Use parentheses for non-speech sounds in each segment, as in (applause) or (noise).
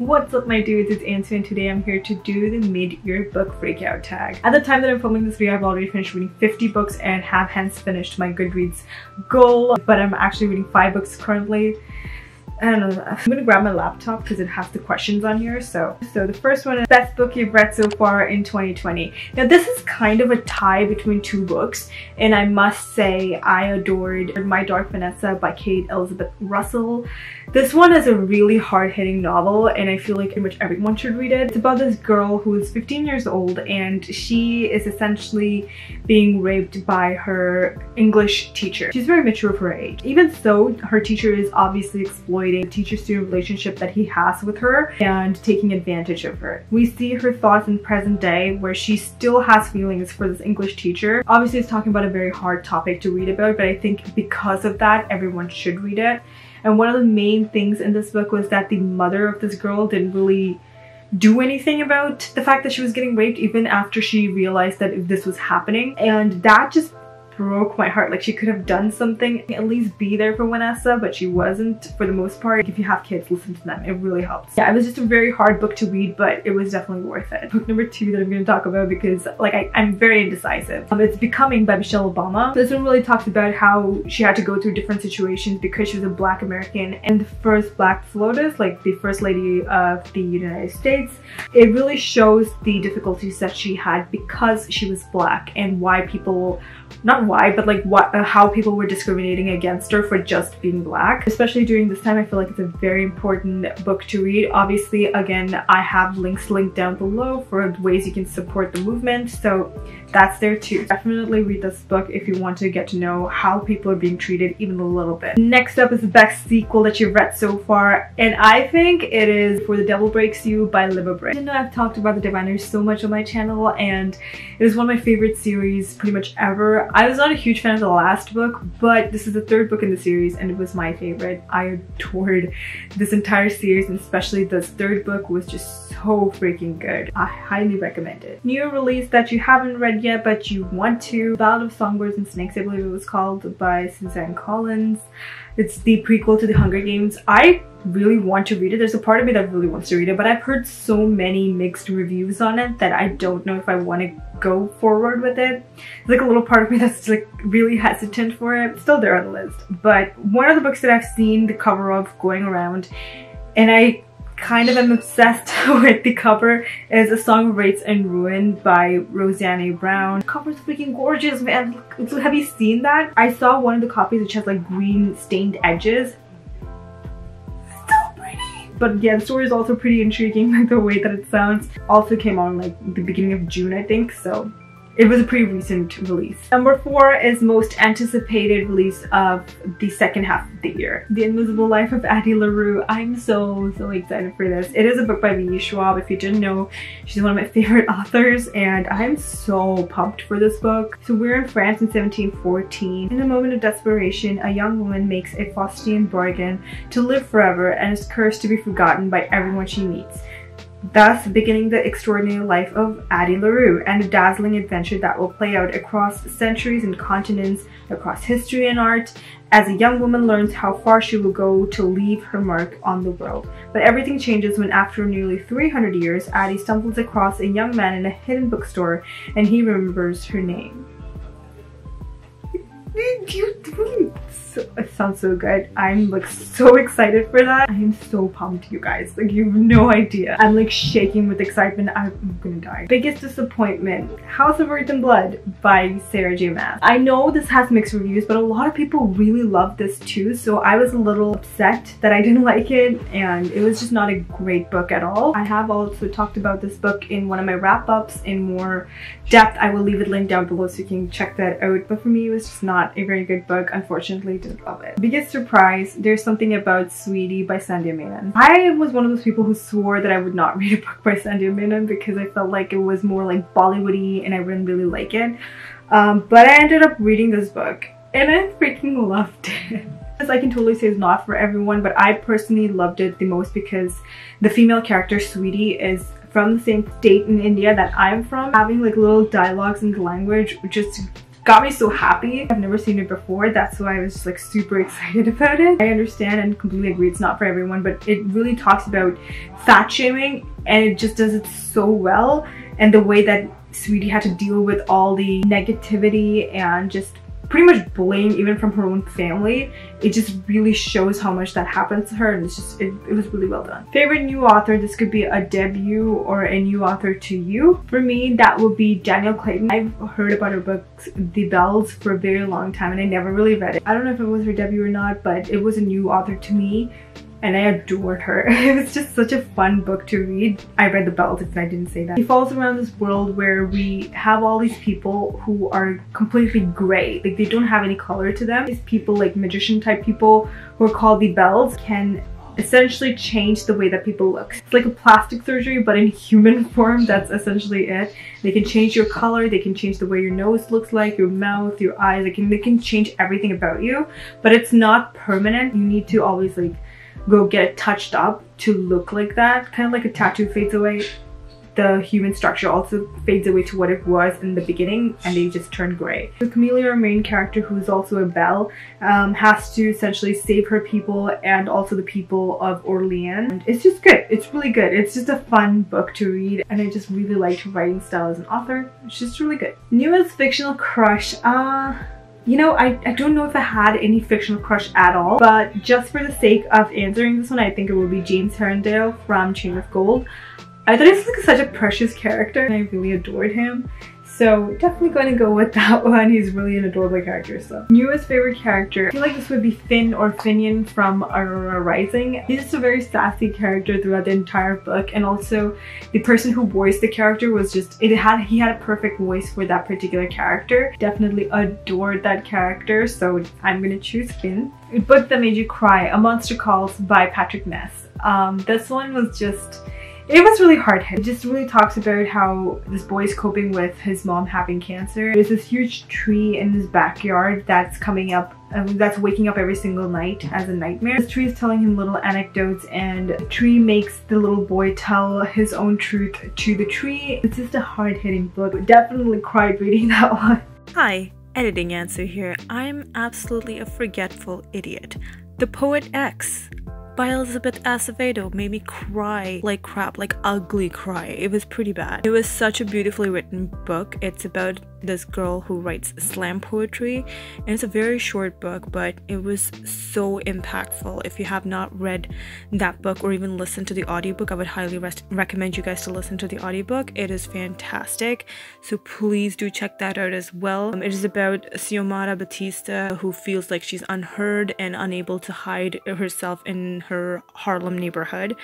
What's up my dudes, it's Ansu and today I'm here to do the mid-year book freak out tag. At the time that I'm filming this video, I've already finished reading 50 books and have hence finished my Goodreads goal, but I'm actually reading 5 books currently. I don't know. I'm gonna grab my laptop because it has the questions on here. So, so the first one is best book you've read so far in 2020. Now this is kind of a tie between two books and I must say I adored My Dark Vanessa by Kate Elizabeth Russell. This one is a really hard-hitting novel and I feel like pretty much everyone should read it. It's about this girl who is 15 years old and she is essentially being raped by her English teacher. She's very mature for her age. Even so, her teacher is obviously exploiting teacher-student relationship that he has with her and taking advantage of her. We see her thoughts in present day where she still has feelings for this English teacher. Obviously, it's talking about a very hard topic to read about, but I think because of that, everyone should read it. And one of the main things in this book was that the mother of this girl didn't really do anything about the fact that she was getting raped even after she realized that this was happening. And that just broke my heart. Like she could have done something, at least be there for Vanessa, but she wasn't for the most part. If you have kids, listen to them. It really helps. Yeah, it was just a very hard book to read, but it was definitely worth it. Book number two that I'm going to talk about because like I, am very indecisive. Um, it's Becoming by Michelle Obama. This one really talks about how she had to go through different situations because she was a black American and the first black FLOTUS, like the first lady of the United States. It really shows the difficulties that she had because she was black and why people not why, but like what uh, how people were discriminating against her for just being black. Especially during this time, I feel like it's a very important book to read. Obviously, again, I have links linked down below for ways you can support the movement, so that's there too. Definitely read this book if you want to get to know how people are being treated even a little bit. Next up is the best sequel that you've read so far, and I think it is For the Devil Breaks You by Libba Bray. I know I've talked about the Diviners so much on my channel, and it is one of my favorite series pretty much ever. I was not a huge fan of the last book, but this is the third book in the series, and it was my favorite. I adored this entire series, and especially this third book was just so freaking good. I highly recommend it. New release that you haven't read yet but you want to. Ballad of Songbirds and Snakes I believe it was called by Suzanne Collins. It's the prequel to the Hunger Games. I really want to read it. There's a part of me that really wants to read it but I've heard so many mixed reviews on it that I don't know if I want to go forward with it. There's like a little part of me that's like really hesitant for it. It's still there on the list. But one of the books that I've seen the cover of going around and I kind of am obsessed (laughs) with the cover is A Song of Wraiths and Ruin by Roseanne Brown. The cover's freaking gorgeous, man. Have you seen that? I saw one of the copies which has like green stained edges. So pretty! But yeah, the story is also pretty intriguing, (laughs) like the way that it sounds. Also came on like the beginning of June, I think, so it was a pretty recent release. Number four is most anticipated release of the second half of the year. The Invisible Life of Addie LaRue. I'm so, so excited for this. It is a book by V.E. Schwab. If you didn't know, she's one of my (laughs) favorite authors and I'm so pumped for this book. So we're in France in 1714. In a moment of desperation, a young woman makes a Faustian bargain to live forever and is cursed to be forgotten by everyone she meets thus beginning the extraordinary life of Addie LaRue and a dazzling adventure that will play out across centuries and continents, across history and art, as a young woman learns how far she will go to leave her mark on the world. But everything changes when after nearly 300 years, Addie stumbles across a young man in a hidden bookstore and he remembers her name. So, it sounds so good. I'm like so excited for that. I am so pumped, you guys. Like you have no idea. I'm like shaking with excitement. I'm gonna die. Biggest disappointment, House of Earth and Blood by Sarah J Maas. I know this has mixed reviews, but a lot of people really love this too. So I was a little upset that I didn't (laughs) like it and it was just not a great book at all. I have also talked about this book in one of my wrap-ups in more depth. I will leave it linked down below so you can check that out. But for me, it was just not a very good book. Unfortunately, didn't love it. Biggest surprise, there's something about Sweetie by Sandhya Menon. I was one of those people who swore that I would not (laughs) read a book by Sandhya Menon because I felt like it was more like Bollywoody and I wouldn't really like it. Um, but I ended up reading this book and I freaking loved it. (laughs) As I can totally say it's not for everyone, but I personally loved it the most because the female character, Sweetie, is from the same state in India that I'm from. Having like little dialogues in the language just got me so happy. I've never seen it before. That's why I was like super excited (laughs) about it. I understand and completely agree it's not for everyone, but it really talks about fat shaming and it just does it so well. And the way that Sweetie had to deal with all the negativity and just pretty much blame even from her own family. It just really shows how much that happens to her and it's just it, it was really well done. Favorite new author this could be a debut or a new author to you. For me that would be Dhonielle Clayton. I've heard about her books the Belles for a very long time and i never really read it. I don't know if it was her debut or not but it was a new author to me and I adored her. (laughs) It was just such a fun book to read. I read The Belles if I didn't say that. He falls around this world where we have all these people who are completely gray. Like they don't have any color to them. These people like magician type people who are called the Belles can essentially change the way that people look. It's like a plastic surgery but in human (laughs) form, that's essentially it. They can change your color, they can change the way your nose looks like, your mouth, your eyes, they can, they can change everything about you, but it's not permanent. You need to always like go get touched up to look like that. Kind of like a tattoo fades away. The human structure also fades away to what it was in the beginning and they just turn gray. The our main character who is also a belle, um, has to essentially save her people and also the people of Orleans. And it's just good. It's really good. It's just a fun book to read and I just really liked her writing style as an author. It's just really good. Newest fictional crush. Uh, you know, I, I don't know if I had any fictional crush at all, but just for the sake of answering this one, I think it would be James Herondale from Chain of Gold. I thought he was like such a precious character and I really adored him. So definitely going to go with that (laughs) one. He's really an adorable character. So newest favorite character. I feel like this would be Finn or Finian from Aurora Rising. He's just a very sassy character throughout the entire book. And also the person who voiced the character was just, it had he had a perfect voice for that particular character. Definitely adored that character. So I'm going to choose Finn. Book that made you cry, A Monster Calls by Patrick Ness. Um, this one was just it was really hard. It just really talks about how this boy is coping with his mom having cancer. There's this huge tree in his backyard that's coming up um, that's waking up every single night as a nightmare. This tree is telling him little anecdotes and the tree makes the little boy tell his own truth to the tree. It's just a hard-hitting book. Definitely cried reading (laughs) that one. Hi, Editing Ansu here. I'm absolutely a forgetful idiot. The Poet X by Elizabeth Acevedo made me cry like crap, like ugly cry. It was pretty bad. It was such a beautifully written book. It's about this girl who writes slam poetry. And it's a very short book but it was so impactful. If you have not read that book or even listened to the audiobook i would highly recommend you guys to listen to the audiobook. It is fantastic. So please do check that out as well. Um, it is about xiomara batista who feels like she's unheard and unable to hide herself in her harlem neighborhood.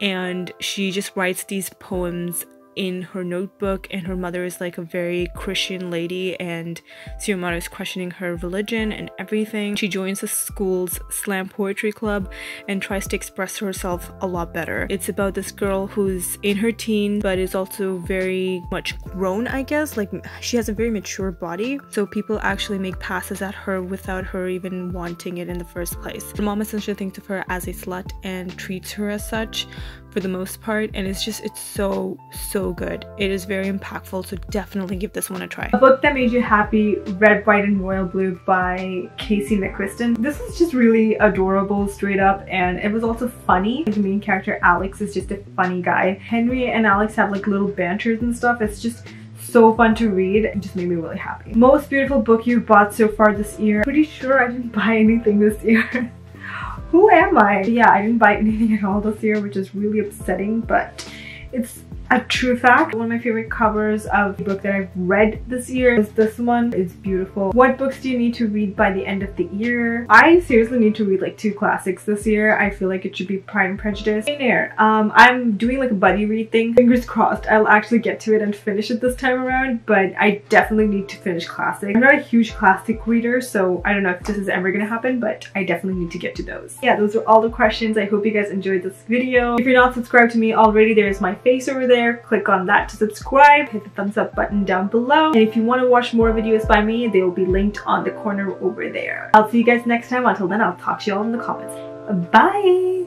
And she just writes these poems in her notebook and her mother is like a very Christian lady and Xiomara is questioning her religion and everything. She joins the school's slam poetry club and tries to express herself a lot better. It's about this girl who's in her teens but is also very much grown I guess like she has a very mature body so people actually make passes at her without her even wanting it in the first place. The mom essentially thinks of her as a slut and treats her as such for the most part and it's just it's so so good. It is very impactful so definitely give this one a try. A book that made you happy red white and royal blue by casey mcquiston this is just really adorable straight up and it was also funny. The main character alex is just a funny guy. Henry and alex have like little banters and stuff. It's just so fun to read. It just made me really happy. Most beautiful book you've bought so far this year. Pretty sure i didn't buy anything this year (laughs) who am I? Yeah, I didn't buy (laughs) anything at all this year, which is really upsetting, but it's a true fact. One of my favorite covers of the book that I've read this year is this one. It's beautiful. What books do you need to read by the end of the year? I seriously need to read like two classics this year. I feel like it should be Pride and Prejudice. Jane Eyre. Um, I'm doing like a buddy read thing. Fingers crossed I'll actually get to it and finish it this time around, but I definitely need to finish classic. I'm not a huge classic reader, so I don't know if this is ever gonna happen, but I definitely need to get to those. Yeah, those are all the questions. I hope you guys enjoyed this video. If you're not subscribed to me already, there's my face over there there, click on that to subscribe, hit the thumbs up button down below. And if you want to watch more videos by me, they will be linked on the corner over there. I'll see you guys next time. Until then, I'll talk to you all in the comments. Bye!